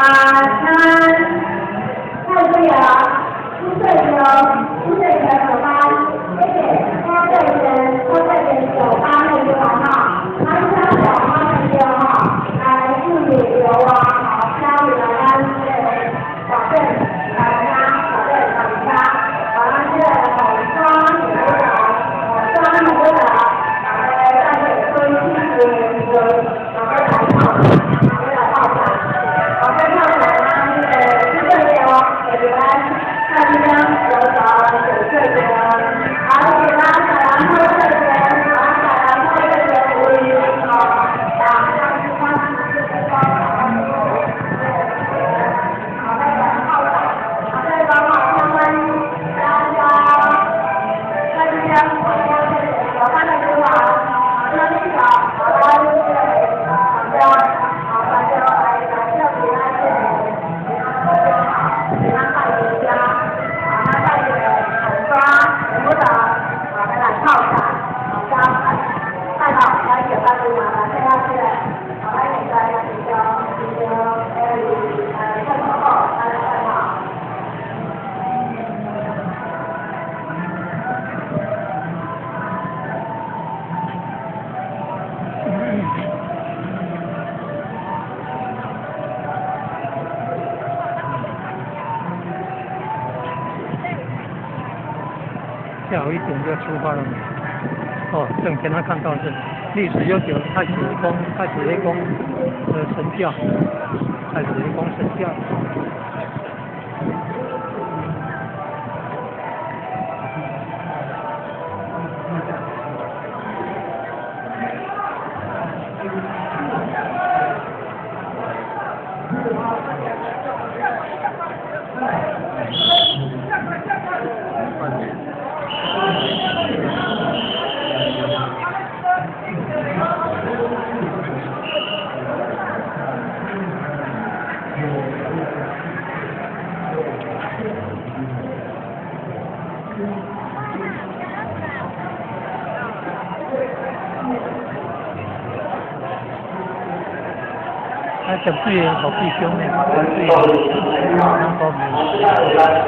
啊，三，太对了，不对了。下午一点就出发了。哦，正前他看到是历史悠久太子宫太子雷公的神教，太子雷公神教。啊，陈志远好弟兄呢，陈志远，那个名。来这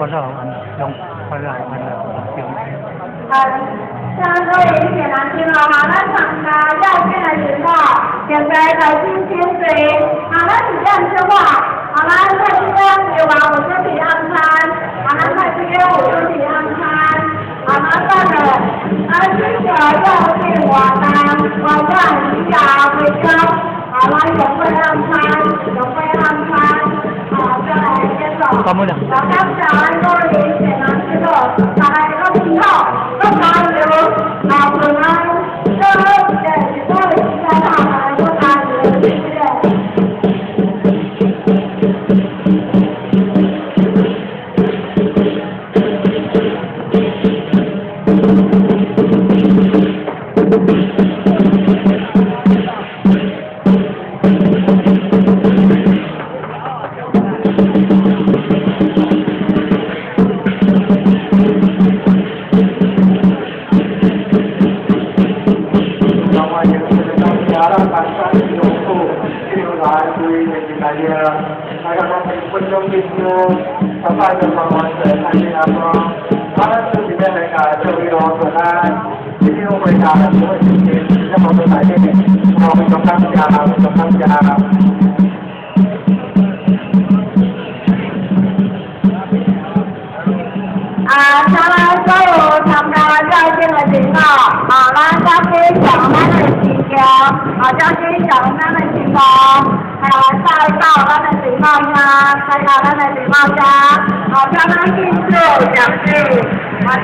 我是好用，我是好安的用。啊，像各位一些男性哦，好，咱参加要件的时候，现在头先先水，好，咱是这样说话，好，咱快去跟流完我身体安餐，好，咱快去跟我身体安餐，好，咱再的，啊，接着要件我呢，我让你家回家，好，咱永会安餐，永会安餐，好，再 来 người thì tại hai các con quân trong kinh có phải được vào mọi người hay là có các sự thì cả theo cái của ta thì khi không phải cả là cũng phải chịu chịu cho mọi người tại đây họ mình trong tăng à sao lại sao tham gia ra trên là chính ngọ mà lan ra cái chẳng năng là chính kèo ở trong 来，再到他的眉毛呀，再到他的眉毛呀，好，再看进去，详细。